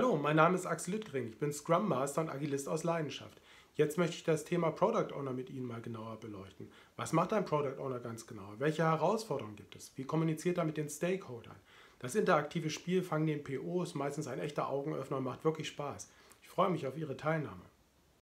Hallo, mein Name ist Axel Lüttgring, Ich bin Scrum Master und Agilist aus Leidenschaft. Jetzt möchte ich das Thema Product Owner mit Ihnen mal genauer beleuchten. Was macht ein Product Owner ganz genau? Welche Herausforderungen gibt es? Wie kommuniziert er mit den Stakeholdern? Das interaktive Spiel Fangen den POs meistens ein echter Augenöffner und macht wirklich Spaß. Ich freue mich auf Ihre Teilnahme.